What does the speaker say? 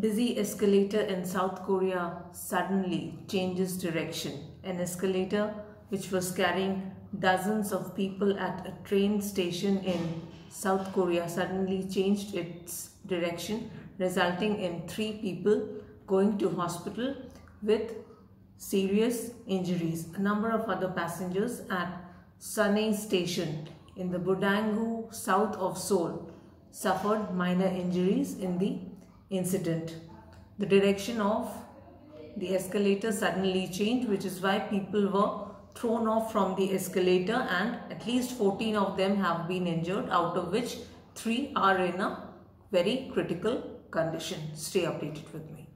Busy escalator in South Korea suddenly changes direction. An escalator which was carrying dozens of people at a train station in South Korea suddenly changed its direction resulting in three people going to hospital with serious injuries. A number of other passengers at Sunae station in the Budang-gu south of Seoul suffered minor injuries in the incident. The direction of the escalator suddenly changed which is why people were thrown off from the escalator and at least 14 of them have been injured out of which 3 are in a very critical condition. Stay updated with me.